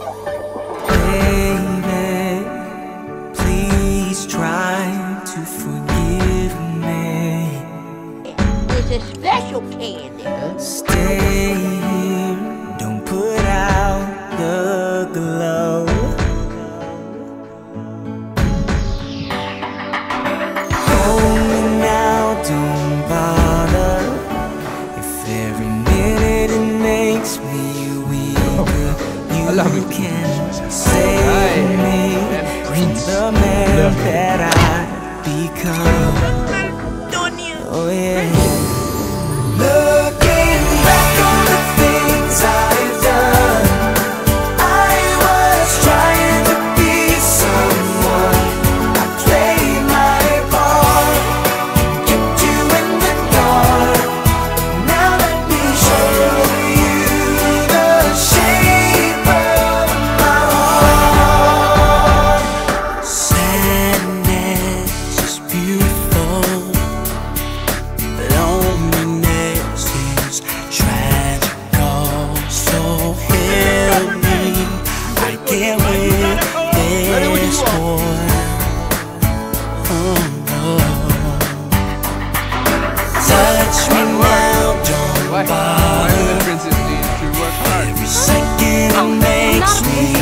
Baby, please try to forgive me. It's a special candy. Stay here, don't put out the glow. Hold me now, don't bother. If every minute it makes me weaker, you. Can save me from touch me now, don't bother. Every second makes me